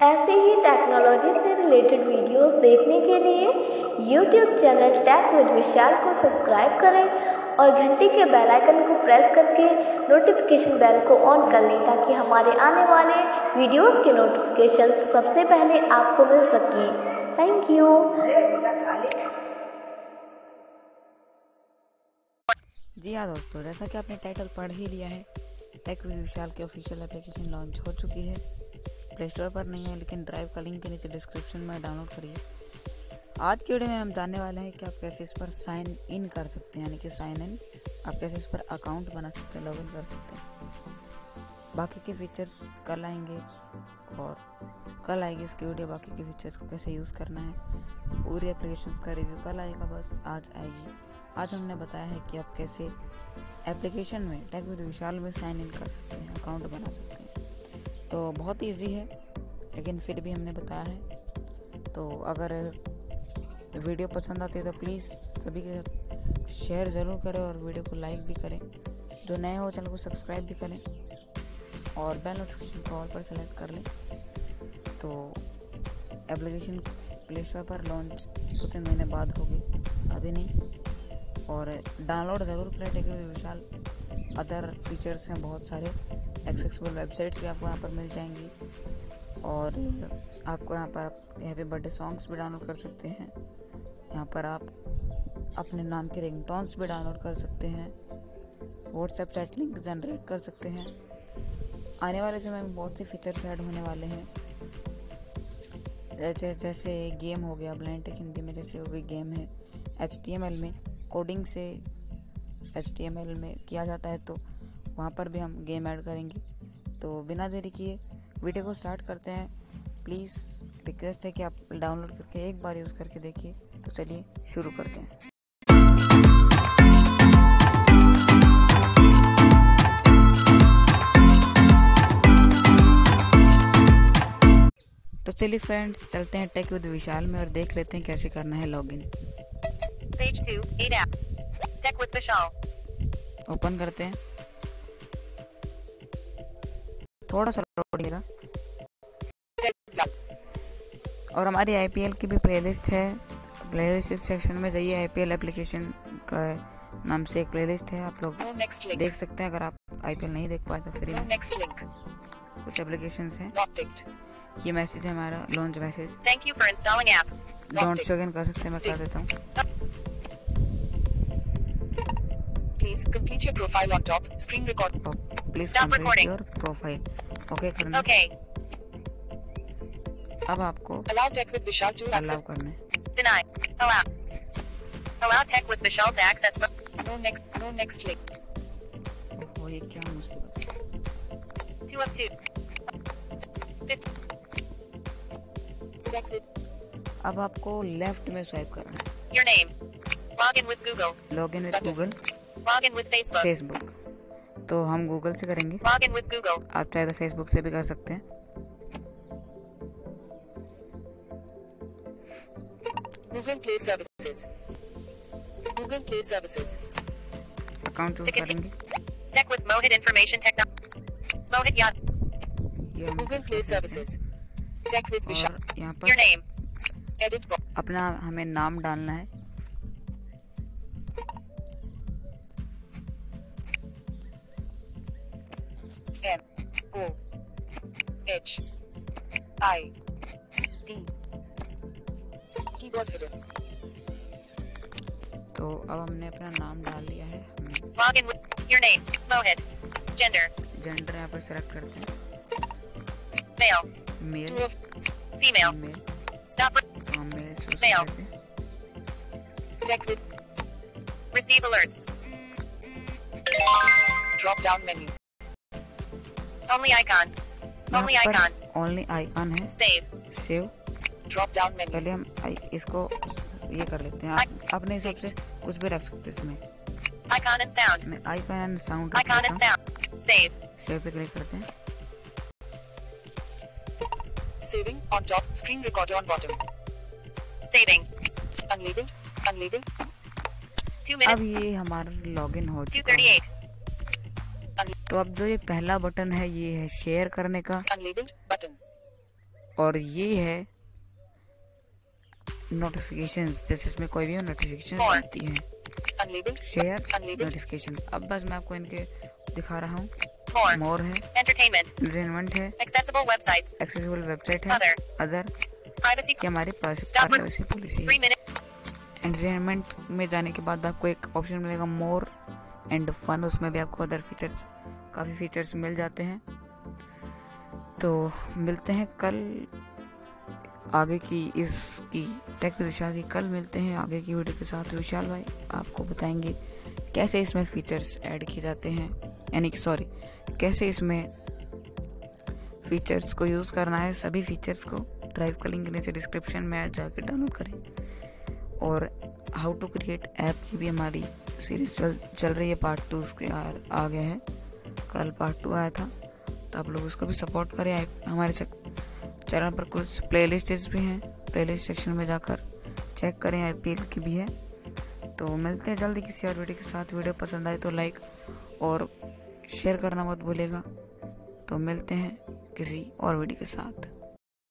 ऐसे ही टेक्नोलॉजी से रिलेटेड वीडियोस देखने के लिए YouTube channel tech with Vishal को सब्सक्राइब करें और घंटी के बेल आइकन को प्रेस करके नोटिफिकेशन बेल को ऑन कर लें ताकि हमारे आने वाले वीडियोस के नोटिफिकेशन सबसे पहले आपको मिल सके। थैंक यू जी हाँ दोस्तों, जैसा कि आपने टाइटल पढ़ ही लिया है टेक विद विशाल की ऑफिशियल एप्लीकेशन लॉन्च हो चुकी है। प्ले स्टोर पर नहीं है, लेकिन ड्राइव का लिंक के नीचे डिस्क्रिप्शन में डाउनलोड करिए। आज की वीडियो में हम जानने वाले हैं कि आप कैसे इस पर साइन इन कर सकते हैं, यानी कि साइन इन आप कैसे इस पर अकाउंट बना सकते हैं लॉगिन कर सकते हैं। बाकी के फीचर्स कल आएँगे, और कल आएगी इसकी वीडियो बाकी के फीचर्स को कैसे यूज़ करना है, पूरी एप्लीकेशन का रिव्यू कल आएगा, बस आज आएगी। आज हमने बताया है कि आप कैसे एप्लीकेशन में टैग विद विशाल में साइन इन कर सकते हैं अकाउंट बना सकते हैं। तो बहुत ईजी है, लेकिन फिर भी हमने बताया है। तो अगर वीडियो पसंद आती है तो प्लीज़ सभी के साथ शेयर ज़रूर करें और वीडियो को लाइक भी करें। जो नए हो चैनल को सब्सक्राइब भी करें और बेल नोटिफिकेशन को ऑल पर सेलेक्ट कर लें। तो एप्लीकेशन प्ले स्टोर पर लॉन्च दो तीन महीने बाद होगी, अभी नहीं। और डाउनलोड ज़रूर करें टेक विशाल अदर फीचर्स हैं बहुत सारे। एक्सेसिबल वेबसाइट्स भी आपको यहाँ पर मिल जाएँगी। और आपको यहाँ पर आप हैप्पी बर्थडे सॉन्ग्स भी डाउनलोड कर सकते हैं। यहाँ पर आप अपने नाम के रिंगटोन्स भी डाउनलोड कर सकते हैं। व्हाट्सएप चैट लिंक जनरेट कर सकते हैं। आने वाले समय में बहुत से फीचर्स ऐड होने वाले हैं। जैसे जैसे गेम हो गया ब्लैंड टेक हिंदी में जैसे हो गई गेम है। एच में कोडिंग से एच में किया जाता है तो वहाँ पर भी हम गेम ऐड करेंगे। तो बिना देरी किए वीडियो को स्टार्ट करते हैं। प्लीज़ रिक्वेस्ट है कि आप डाउनलोड करके एक बार यूज़ करके देखिए। तो चलिए शुरू करते हैं। तो चलिए फ्रेंड्स चलते हैं टेक विद विशाल में और देख लेते हैं कैसे करना है login. Page 2, 8 app. Tech with Vishal. Open करते हैं। थोड़ा सा लोडिएगा और हमारी आईपीएल की भी प्लेलिस्ट है प्लेलिस्ट सेक्शन में जाइए आईपीएल एप्लीकेशन का नाम से एक प्लेलिस्ट है आप लोग. देख सकते हैं अगर आप आईपीएल नहीं देख पाए तो फ्री में कुछ एप्लीकेशन हैं. ये मैसेज है हमारा लॉन्च मैसेज. डोंट. शो कर सकते हैं मैं कर देता हूँ Please complete your profile on top. Screen record. Please Stop complete recording. Your profile okay करना Okay. अब आपको Allow Tech with Vishal to access. करना है Deny. Allow. Allow Tech with Vishal to access. No next. No next link. ओहो ये क्या मुसीबत Two of two. Fifth. Tech with अब आपको लेफ़्ट में स्वाइप करना है your with Google. Log in with. Google Log in with Facebook. Facebook तो हम गूगल से करेंगे Log in with Google. आप चाहे तो फेसबुक से भी कर सकते हैं Google Play Services. Google Play Services. Account Ticket- करेंगे Tech with Mohit Information Technology. Mohit Yad. Google Play Services. Tech with Vishal. Your name. Edit अपना हमें नाम डालना है M. O. H. I. D. Keyboard hidden. तो अब हमने अपना नाम डाल लिया है Log in with your name. Mohit. Gender. Gender यहाँ पर सेलेक्ट करते हैं. मेल. मेल तो हम मेल. करते हैं Tech with. Receive alerts. Drop down menu. Only icon है. सेव ड्रॉप डाउन मेनू पहले हम इसको ये कर लेते हैं. अपने हिसाब से कुछ भी रख सकते हैं इसमें. Icon and and sound save पे क्लिक करते हैं. Saving on top screen recorder on bottom saving unlabelled unlabelled 2 minute अब ये हमारा लॉगिन हो चुका है. तो अब जो ये पहला बटन है ये है शेयर करने का। और ये है नोटिफिकेशन जैसे इसमें कोई भी नोटिफिकेशन आती है। शेयर नोटिफिकेशन अब बस मैं आपको इनके दिखा रहा हूँ। मोर है। एंटरटेनमेंट है. एक्सेसिबल वेबसाइट है। अदर. ये हमारी प्राइवेसी पॉलिसी. एंटरटेनमेंट में जाने के बाद आपको एक ऑप्शन मिलेगा मोर एंड फन उसमें भी आपको अदर फीचर्स काफ़ी फीचर्स मिल जाते हैं। तो मिलते हैं कल आगे की इसकी टेक विशाल की कल मिलते हैं आगे की वीडियो के साथ विशाल भाई आपको बताएँगे कैसे इसमें फीचर्स ऐड किए जाते हैं। यानी कि सॉरी कैसे इसमें फीचर्स को यूज़ करना है सभी फीचर्स को ड्राइव का लिंक नीचे डिस्क्रिप्शन में जाकर डाउनलोड करें। और हाउ टू क्रिएट ऐप की भी हमारी सीरीज़ चल चल रही है पार्ट टू उसके आ, आ गया है। कल पार्ट टू आया था तो आप लोग उसको भी सपोर्ट करें हमारे चैनल पर कुछ प्ले भी हैं प्ले सेक्शन में जाकर चेक करें आईपीएल की भी है। तो मिलते हैं जल्दी किसी और वीडियो के साथ। वीडियो पसंद आए तो लाइक और शेयर करना मत भूलेगा तो मिलते हैं किसी और वीडियो के साथ।